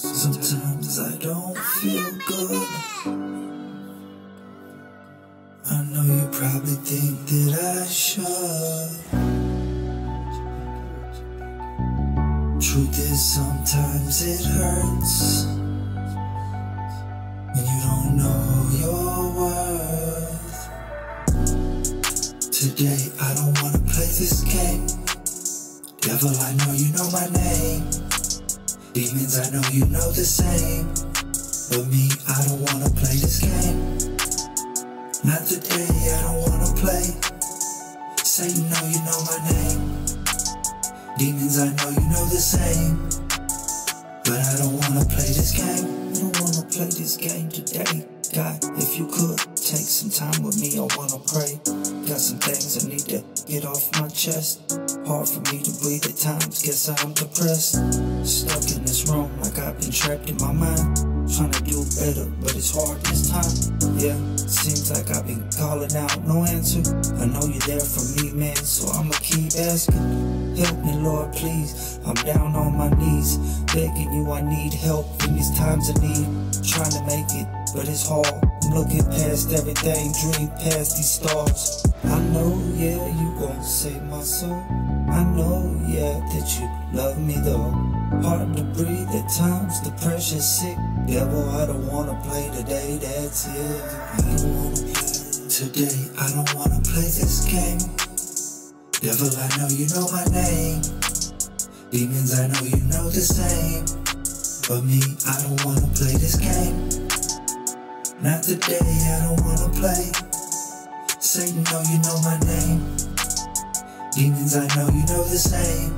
Sometimes I don't feel good. I know you probably think that I should. Truth is, sometimes it hurts when you don't know your worth. Today, I don't wanna play this game. Devil, I know you know my name. Demons, I know you know the same. But me, I don't wanna play this game. Not today, I don't wanna play. Satan, know you know my name. Demons, I know you know the same. But I don't wanna play this game. I don't wanna play this game today. God, if you could take some time with me, I wanna pray. Got some things I need to get off my chest. Hard for me to breathe at times, guess I'm depressed. Stuck in this room like I've been trapped in my mind. Trying to do better, but it's hard this time. Yeah, seems like I've been calling out, no answer. I know you're there for me, man, so I'ma keep asking. Help me, Lord, please. I'm down on my knees, begging you, I need help in these times of need. Trying to make it, but it's hard. I'm looking past everything, dream past these stars. I know, yeah, you gon' save my soul. I know, yeah, that you love me though. Hard to breathe at times, the pressure's sick. Devil, I don't wanna play today, that's it. I don't wanna play today, I don't wanna play this game. Devil, I know you know my name. Demons, I know you know the same. But me, I don't wanna play this game. Not today, I don't wanna play. Satan, know you know my name. Demons, I know you know the same.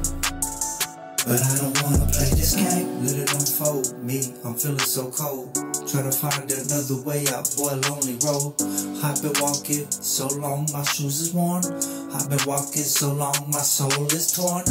But I don't wanna play this game. Let it unfold. Me, I'm feeling so cold. Try to find another way out, boy, lonely road. I've been walking so long, my shoes is worn. I've been walking so long, my soul is torn.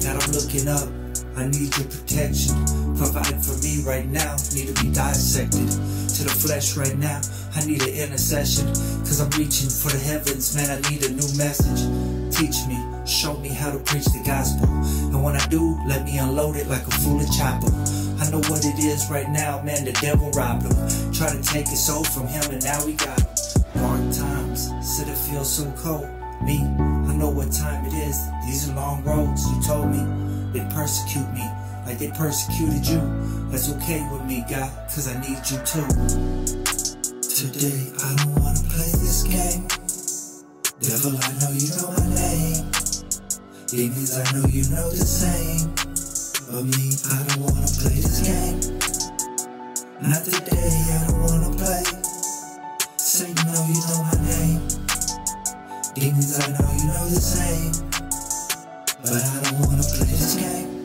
God, I'm looking up. I need your protection. Provide for me right now. Need to be dissected to the flesh right now. I need an intercession. Cause I'm reaching for the heavens, man. I need a new message. Teach me, show me how to preach the gospel. And when I do, let me unload it like a fool of chopper. I know what it is right now, man. The devil robbed him. Try to take his soul from him, and now we got him. Dark times, said it feels so cold. Me, I know what time it is. These are long roads, you told me. They persecute me like they persecuted you. That's okay with me, God, cause I need you too. Today, I don't wanna play this game. Devil, I know you know my name. Demons, I know you know the same. But me, I don't wanna play this game. Not today, I don't wanna play. Satan, know you know my name. Demons, I know you know the same. But I don't wanna play this game.